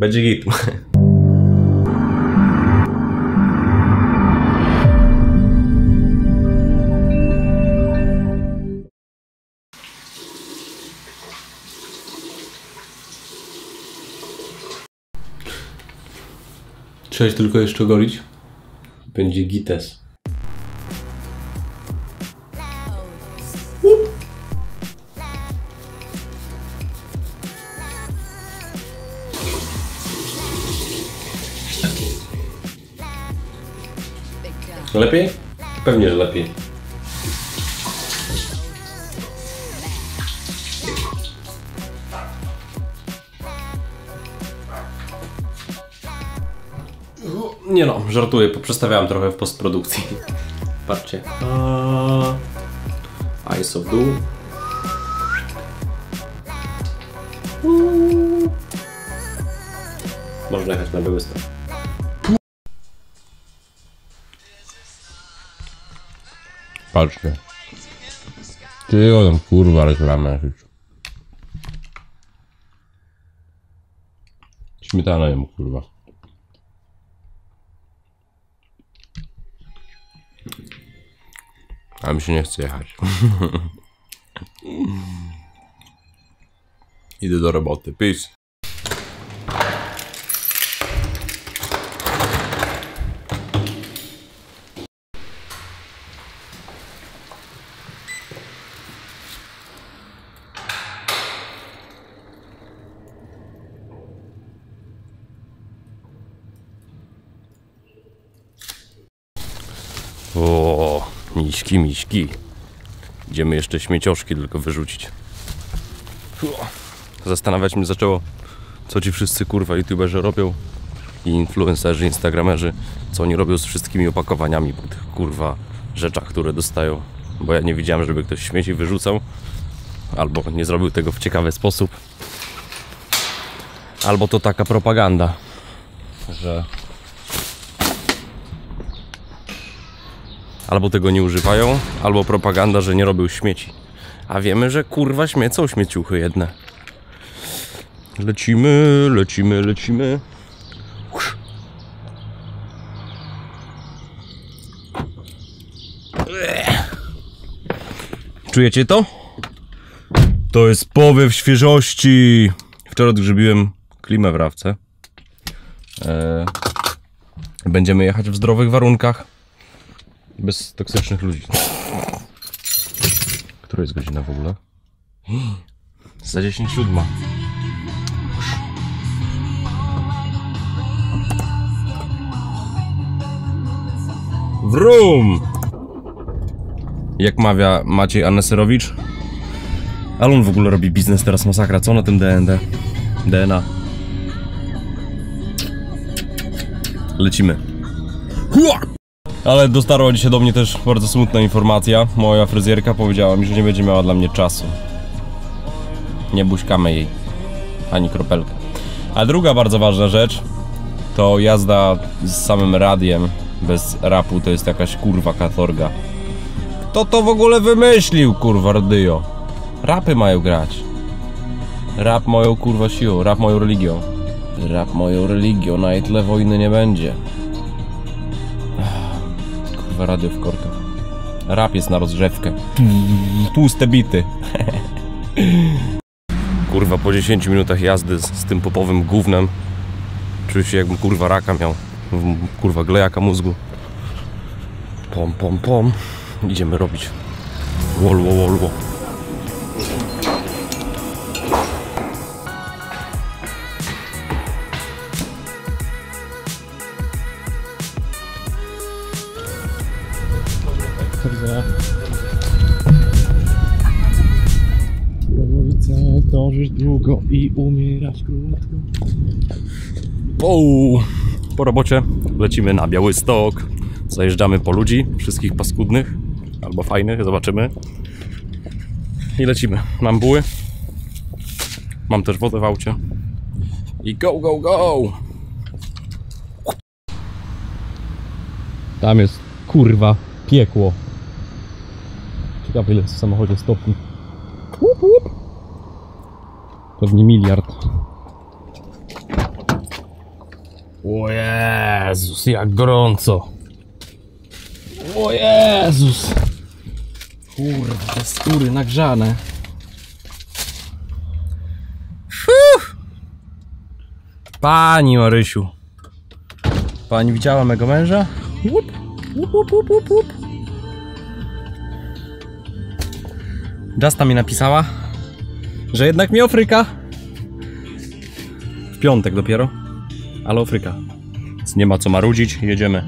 Będzie git. Trzeba tylko jeszcze golić. Będzie gites. Lepiej? Pewnie, że lepiej. Nie no, żartuję, poprzestawiałem trochę w postprodukcji. Patrzcie. Eyes of Doom. Można jechać na Białystok. Patrzcie. Ty o tam kurwa reklamę żyć. Śmietana jem kurwa. A mi się nie chce jechać. Idę do roboty. Peace. O, miśki, miśki. Idziemy jeszcze śmiecioszki tylko wyrzucić. Zastanawiać mnie zaczęło, co ci wszyscy kurwa youtuberzy robią i influencerzy, instagramerzy, co oni robią z wszystkimi opakowaniami po tych kurwa rzeczach, które dostają. Bo ja nie widziałem, żeby ktoś śmieci wyrzucał, albo nie zrobił tego w ciekawy sposób, albo to taka propaganda, że albo tego nie używają, albo propaganda, że nie robią śmieci. A wiemy, że kurwa śmiecą śmieciuchy jedne. Lecimy, lecimy, lecimy. Czujecie to? To jest powiew świeżości. Wczoraj odgrzebiłem klimę w rawce. E, Będziemy jechać w zdrowych warunkach. Bez toksycznych ludzi. Która jest godzina w ogóle? Za 10 siódma. Wrum! Jak mawia Maciej Aneserowicz. Ale on w ogóle robi biznes teraz masakra. Co na tym DND? DNA. Lecimy. Hua! Ale dotarła dzisiaj do mnie też bardzo smutna informacja. Moja fryzjerka powiedziała mi, że nie będzie miała dla mnie czasu. Nie buźkamy jej. Ani kropelkę. A druga bardzo ważna rzecz to jazda z samym radiem bez rapu to jest jakaś kurwa katorga. Kto to w ogóle wymyślił, kurwa radio? Rapy mają grać. Rap moją kurwa siłą, rap moją religią. Rap moją religią, na tle wojny nie będzie. Kurwa radio w korkach. Rap jest na rozgrzewkę. Tłuste bity. Kurwa po 10 minutach jazdy z, z tym popowym gównem czuję się jakbym kurwa raka miał. Kurwa glejaka mózgu. Pom, pom, pom. Idziemy robić. Wolło, wolło. Ojca dążyć długo i umierać krótko. Wow. Po robocie lecimy na Białystok. Zajeżdżamy po ludzi, wszystkich paskudnych albo fajnych, zobaczymy. I lecimy. Mam buły. Mam też wodę w aucie. I go, go, go! Tam jest kurwa piekło. Ciekawe ile w samochodzie stopni. Łup, łup. Pewnie miliard. O Jezus, jak gorąco. O Jezus. Kurwa, te skóry nagrzane. Pani Marysiu. Pani widziała mego męża? Łup, łup, łup, łup, łup, Justa mi napisała, że jednak mi ofryka. W piątek dopiero, ale ofryka. Więc nie ma co marudzić, jedziemy.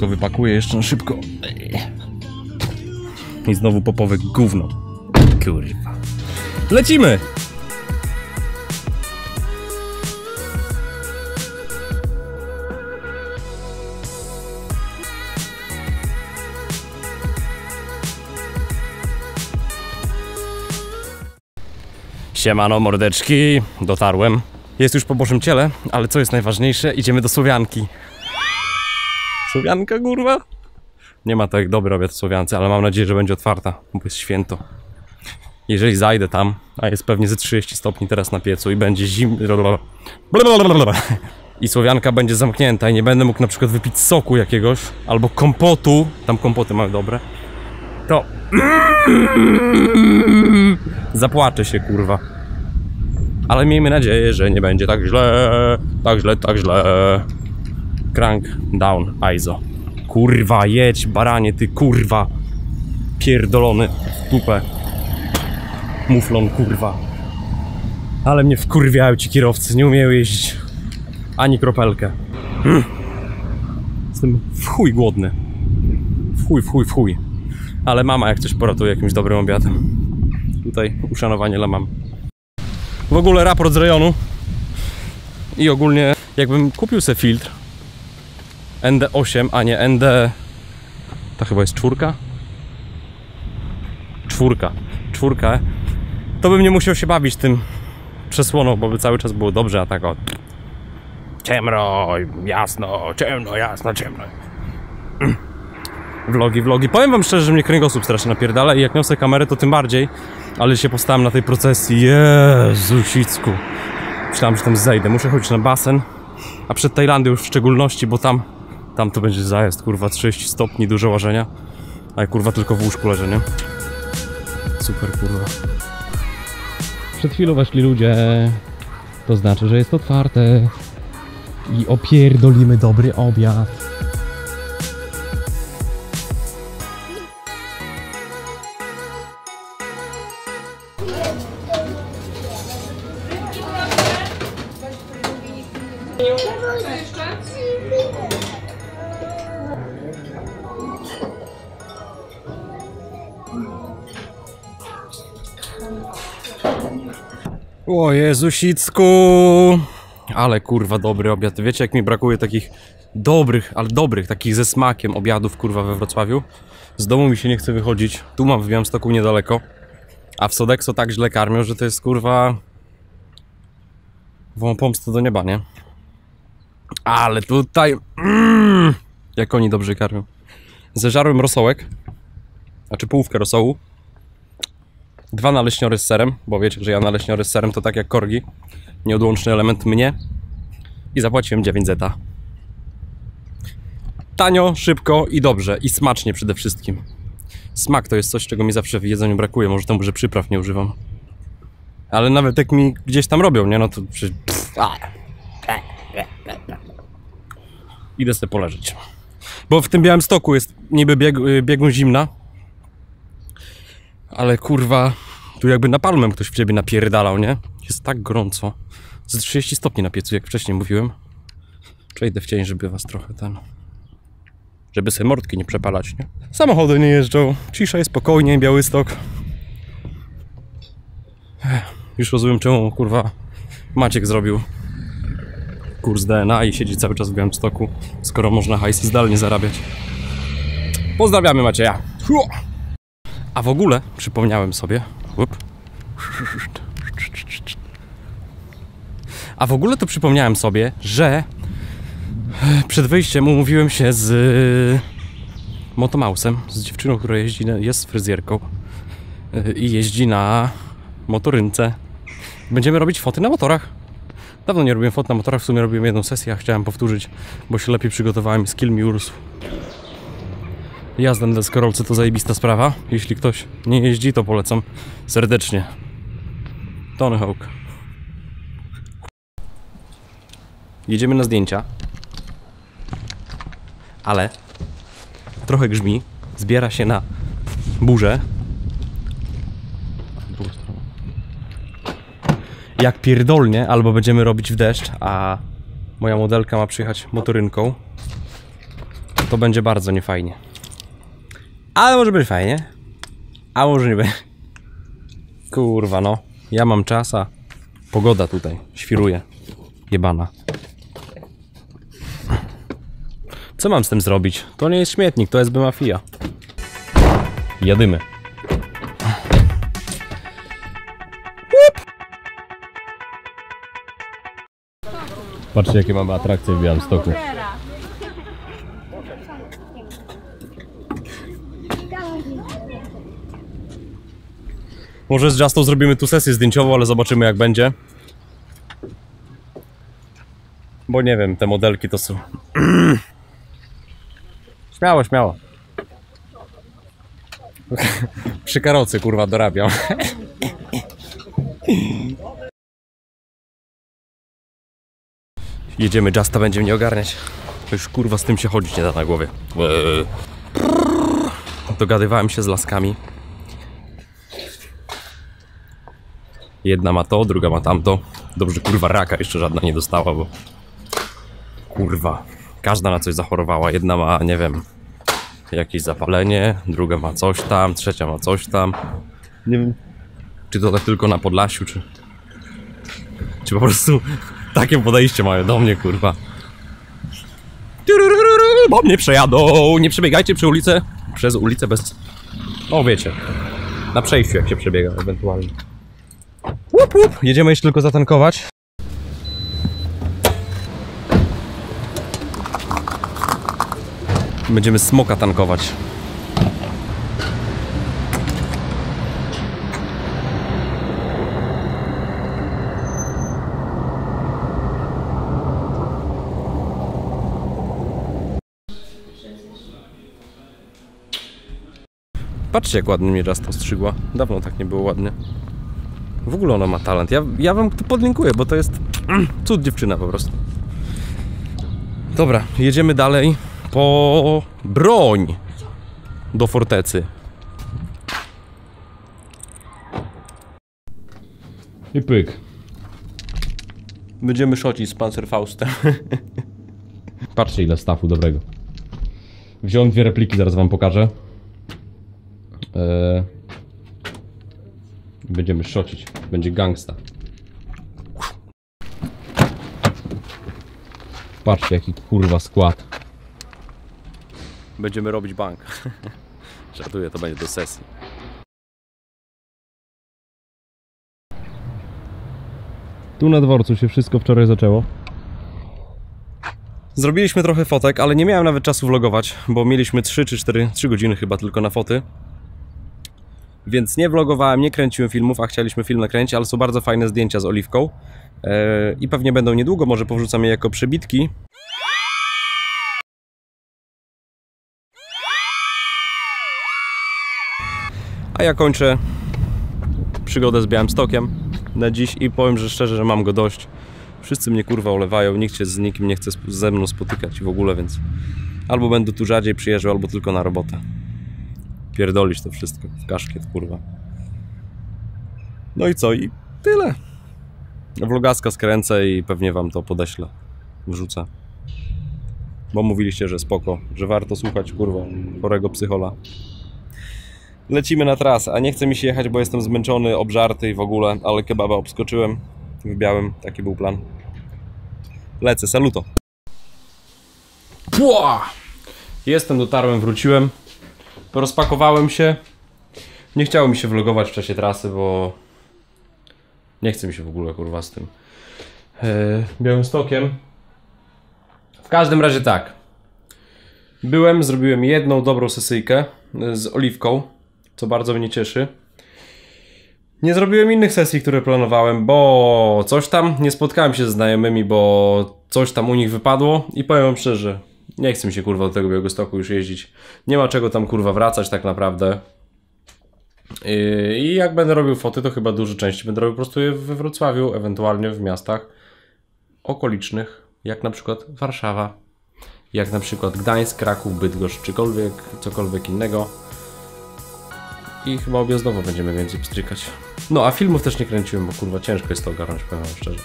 To wypakuję jeszcze na szybko. I znowu popowy gówno. Kurwa. Lecimy! Siemano mordeczki, dotarłem. Jest już po Bożym Ciele, ale co jest najważniejsze, idziemy do Słowianki. Słowianka, kurwa? Nie ma tak dobry obiad w Słowiance, ale mam nadzieję, że będzie otwarta, bo jest święto. Jeżeli zajdę tam, a jest pewnie ze 30 stopni teraz na piecu i będzie zim... I Słowianka będzie zamknięta i nie będę mógł na przykład wypić soku jakiegoś, albo kompotu, tam kompoty mają dobre, to Zapłaczę się, kurwa. Ale miejmy nadzieję, że nie będzie tak źle, tak źle, tak źle. Crank down, ISO. Kurwa, jedź, baranie, ty kurwa. Pierdolony w dupę. Muflon, kurwa. Ale mnie wkurwiają ci kierowcy, nie umieją jeździć. Ani kropelkę. Mm. Jestem w chuj głodny. W chuj, w chuj, w chuj. Ale mama jak coś poratuje jakimś dobrym obiadem. Tutaj uszanowanie dla mam. W ogóle raport z rejonu. I ogólnie jakbym kupił sobie filtr ND8, a nie ND... To chyba jest czwórka? Czwórka. Czwórka. To bym nie musiał się bawić tym przesłoną, bo by cały czas było dobrze, a tak o... Ciemno, jasno, ciemno, jasno, ciemno vlogi, vlogi. Powiem wam szczerze, że mnie kręgosłup strasznie napierdala i jak niosę kamerę, to tym bardziej, ale się postałem na tej procesji. Jezu, sicku. Myślałem, że tam zejdę. Muszę chodzić na basen, a przed Tajlandią już w szczególności, bo tam, tam to będzie zajazd, kurwa, 30 stopni, dużo łażenia, a ja kurwa tylko w łóżku leżę, nie? Super, kurwa. Przed chwilą weszli ludzie. To znaczy, że jest otwarte. I opierdolimy dobry obiad. O Jezusicku! Ale kurwa dobry obiad. Wiecie jak mi brakuje takich dobrych, ale dobrych, takich ze smakiem obiadów kurwa we Wrocławiu? Z domu mi się nie chce wychodzić. Tu mam w Białymstoku niedaleko. A w Sodexo tak źle karmią, że to jest kurwa... Pomstę do nieba, nie? Ale tutaj... Mm, jak oni dobrze karmią. Zeżarłem rosołek. Znaczy połówkę rosołu. Dwa naleśniory z serem, bo wiecie, że ja naleśniory z serem to tak jak korgi. Nieodłączny element mnie. I zapłaciłem 9 zeta. Tanio, szybko i dobrze. I smacznie przede wszystkim. Smak to jest coś, czego mi zawsze w jedzeniu brakuje. Może temu, że przypraw nie używam. Ale nawet jak mi gdzieś tam robią, nie? No to przy... Idę sobie poleżeć. Bo w tym białym stoku jest niby bieg, biegun zimna. Ale kurwa, tu jakby napalmem ktoś w ciebie napierdalał, nie? Jest tak gorąco. Z 30 stopni na piecu, jak wcześniej mówiłem. Przejdę w cień, żeby was trochę ten... Żeby sobie mordki nie przepalać, nie? Samochody nie jeżdżą, cisza jest spokojnie, Białystok. Ech, już rozumiem, czemu, kurwa, Maciek zrobił kurs DNA i siedzi cały czas w Białymstoku, skoro można hajsy zdalnie zarabiać. Pozdrawiamy Macieja. A w ogóle przypomniałem sobie. Up. A w ogóle to przypomniałem sobie, że przed wyjściem umówiłem się z Motomausem, z dziewczyną, która jeździ, jest fryzjerką i jeździ na motorynce. Będziemy robić foty na motorach. Dawno nie robiłem fot na motorach, w sumie robiłem jedną sesję, a chciałem powtórzyć, bo się lepiej przygotowałem skill mi urósł. Jazda na deskorolce to zajebista sprawa. Jeśli ktoś nie jeździ, to polecam serdecznie. Tony Hawk. Jedziemy na zdjęcia. Ale trochę grzmi. Zbiera się na burzę. Jak pierdolnie, albo będziemy robić w deszcz, a moja modelka ma przyjechać motorynką, to będzie bardzo niefajnie. Ale może być fajnie. A może nie będzie. Kurwa no. Ja mam czas, a pogoda tutaj świruje. Jebana. Co mam z tym zrobić? To nie jest śmietnik, to jest mafia. Jadymy. Patrzcie jakie mamy atrakcje w Białymstoku. Może z Justą zrobimy tu sesję zdjęciową, ale zobaczymy jak będzie. Bo nie wiem, te modelki to są... śmiało, śmiało. Przy karocy kurwa dorabiam. Jedziemy, Justa będzie mnie ogarniać. Już kurwa z tym się chodzić nie da na głowie. Eee. Dogadywałem się z laskami. Jedna ma to, druga ma tamto. Dobrze, kurwa, raka jeszcze żadna nie dostała, bo... Kurwa, każda na coś zachorowała. Jedna ma, nie wiem, jakieś zapalenie, druga ma coś tam, trzecia ma coś tam. Nie wiem, czy to tak tylko na Podlasiu, czy... Czy po prostu takie podejście mają do mnie, kurwa. Bo mnie przejadą! Nie przebiegajcie przy ulicę. Przez ulicę bez... O, wiecie. Na przejściu jak się przebiega ewentualnie. Łup, łup. Jedziemy jeszcze tylko zatankować. Będziemy smoka tankować. Patrzcie jak ładnie mnie Just ostrzygła. Dawno tak nie było ładnie. W ogóle ona ma talent. Ja, ja wam to podlinkuję, bo to jest cud dziewczyna po prostu. Dobra, jedziemy dalej po broń do fortecy. I pyk. Będziemy szocić z Panzerfaustem. Patrzcie ile stafu dobrego. Wziąłem dwie repliki, zaraz wam pokażę. Eee, Będziemy szocić. Będzie gangsta. Patrzcie jaki kurwa skład. Będziemy robić bank. Żartuję, to będzie do sesji. Tu na dworcu się wszystko wczoraj zaczęło. Zrobiliśmy trochę fotek, ale nie miałem nawet czasu vlogować, bo mieliśmy 3 czy 4, 3 godziny chyba tylko na foty. Więc nie vlogowałem, nie kręciłem filmów, a chcieliśmy film nakręcić, ale są bardzo fajne zdjęcia z oliwką. Eee, I pewnie będą niedługo, może powrzucam je jako przebitki. A ja kończę przygodę z Białymstokiem na dziś i powiem, że szczerze, że mam go dość. Wszyscy mnie kurwa olewają, nikt się z nikim nie chce ze mną spotykać w ogóle, więc albo będę tu rzadziej przyjeżdżał, albo tylko na robotę. Pierdolić to wszystko w kaszkiet, kurwa. No i co? I tyle. Vlogaska skręcę i pewnie wam to podeślę. Wrzucę. Bo mówiliście, że spoko, że warto słuchać, kurwa, chorego psychola. Lecimy na trasę, a nie chce mi się jechać, bo jestem zmęczony, obżarty i w ogóle, ale kebaba obskoczyłem w białym, taki był plan. Lecę, saluto. Pła! Jestem, dotarłem, wróciłem. Rozpakowałem się. Nie chciało mi się vlogować w czasie trasy, bo nie chce mi się w ogóle kurwa z tym yy, Białymstokiem. W każdym razie tak. Byłem, zrobiłem jedną dobrą sesyjkę y, z oliwką, co bardzo mnie cieszy. Nie zrobiłem innych sesji, które planowałem, bo coś tam, nie spotkałem się z znajomymi, bo coś tam u nich wypadło i powiem wam szczerze, nie chcę mi się kurwa do tego Białegostoku już jeździć. Nie ma czego tam kurwa wracać tak naprawdę. Yy, I jak będę robił foty, to chyba dużo częściej będę robił po prostu je we Wrocławiu, ewentualnie w miastach okolicznych, jak na przykład Warszawa, jak na przykład Gdańsk, Kraków, Bydgoszcz, czykolwiek, cokolwiek innego. I chyba objazdowo będziemy więcej pstrykać. No, a filmów też nie kręciłem, bo kurwa ciężko jest to ogarnąć, powiem szczerze.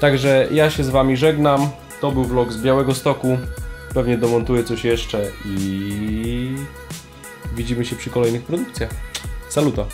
Także ja się z wami żegnam. To był vlog z Białego Stoku. Pewnie domontuję coś jeszcze i widzimy się przy kolejnych produkcjach. Saluto.